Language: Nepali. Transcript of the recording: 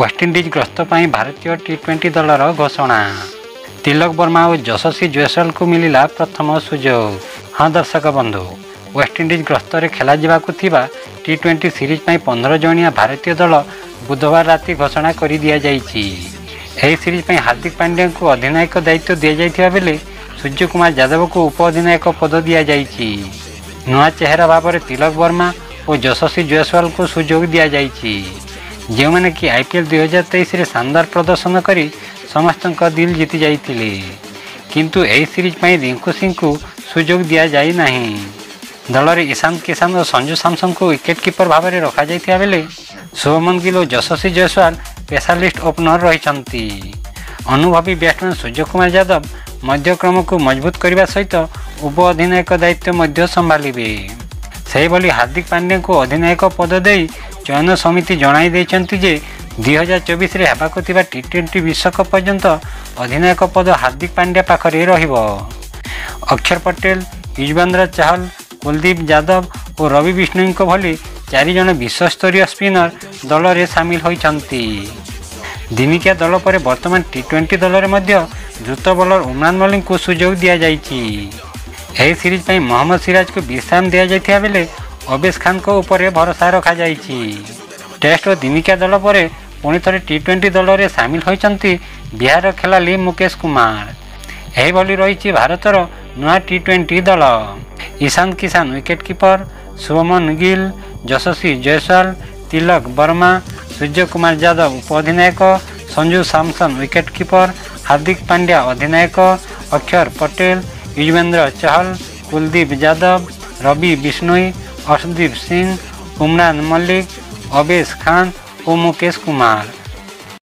ୱେଷ୍ଟଇଣ୍ଡିଜ୍ ଗସ୍ତ ପାଇଁ ଭାରତୀୟ ଟି ଟ୍ୱେଣ୍ଟି ଦଳର ଘୋଷଣା ତିଲକ ବର୍ମା ଓ ଯଶସ୍ୱୀ ଜୟସଲଙ୍କୁ ମିଳିଲା ପ୍ରଥମ ସୁଯୋଗ ହଁ ଦର୍ଶକ ବନ୍ଧୁ ୱେଷ୍ଟଇଣ୍ଡିଜ୍ ଗସ୍ତରେ ଖେଳାଯିବାକୁ ଥିବା ଟି ଟ୍ୱେଣ୍ଟି ସିରିଜ୍ ପାଇଁ ପନ୍ଦର ଜଣିଆ ଭାରତୀୟ ଦଳ ବୁଧବାର ରାତି ଘୋଷଣା କରିଦିଆଯାଇଛି ଏହି ସିରିଜ୍ ପାଇଁ ହାର୍ଦ୍ଦିକ ପାଣ୍ଡ୍ୟାଙ୍କୁ ଅଧିନାୟକ ଦାୟିତ୍ୱ ଦିଆଯାଇଥିବା ବେଳେ ସୂର୍ଯ୍ୟକୁମାର ଯାଦବଙ୍କୁ ଉପ ଅଧିନାୟକ ପଦ ଦିଆଯାଇଛି ନୂଆ ଚେହେରା ଭାବରେ ତିଲକ ବର୍ମା ଓ ଯଶସ୍ୱୀ ଜୟସୱାଲଙ୍କୁ ସୁଯୋଗ ଦିଆଯାଇଛି जेउमा कि आइपिएल दुई हजार तेइसे शानदार प्रदर्शन गरि समस्त दल जिति सिरिजप रिङ्कु सिंहको सुझो दिशान्त किसान र सञ्जु सामसनको विकेट किपर भावर रोकिताबे शुभमन गिल् जसी जयसवा स्पेसलीस्ट ओपनर अनुभवी बैट्समैन सूर्य कुमार यादव मध्यक्रमको मजबूत गर्न सहित उप अधिनायक दायित्व सम्भााले ସେହିଭଳି ହାର୍ଦ୍ଦିକ ପାଣ୍ଡେଙ୍କୁ ଅଧିନାୟକ ପଦ ଦେଇ ଚୟନ ସମିତି ଜଣାଇ ଦେଇଛନ୍ତି ଯେ ଦୁଇହଜାର ଚବିଶରେ ହେବାକୁ ଥିବା ଟି ଟ୍ୱେଣ୍ଟି ବିଶ୍ୱକପ ପର୍ଯ୍ୟନ୍ତ ଅଧିନାୟକ ପଦ ହାର୍ଦ୍ଦିକ ପାଣ୍ଡ୍ୟା ପାଖରେ ରହିବ ଅକ୍ଷର ପଟେଲ ୟୁଜବେନ୍ଦ୍ର ଚାହଲ କୁଲଦୀପ ଯାଦବ ଓ ରବି ବିଷ୍ଣୁଙ୍କ ଭଳି ଚାରିଜଣ ବିଶ୍ୱସ୍ତରୀୟ ସ୍ପିନର ଦଳରେ ସାମିଲ ହୋଇଛନ୍ତି ଦିନିକିଆ ଦଳ ପରେ ବର୍ତ୍ତମାନ ଟି ଟ୍ୱେଣ୍ଟି ଦଳରେ ମଧ୍ୟ ଦ୍ରୁତ ବୋଲର ଉମ୍ରାନ ମଲ୍ଲିକଙ୍କୁ ସୁଯୋଗ ଦିଆଯାଇଛି यही मोहम्मद सिराज को विश्राम दिइ अबिज खान्को उप भरोसा रखा रखाइछ टेस्ट र दुमिक दल पर पोइन्ट टी ट्वेन्टी दलले साम हुन्छ बिहार खेलाली मुकेश कुमार कुमारभलिरह भारत र नयाँ टि दल इशान्त किशन विकेट किपर सुमन गिल् जसी जयसवाल तिलक वर्मा सूर्य कुमार यादव उप संजू सञ्जु सामसन ओिकेट किपर हार्दिक पांड्या अधिनायक अक्षर पटेल युजवेन्द्र चहल कुलदीप यादव रवि विष्णुई अशदीप सिंह उमरान मल्लिक अवेश खान ओ मुकेश कुमार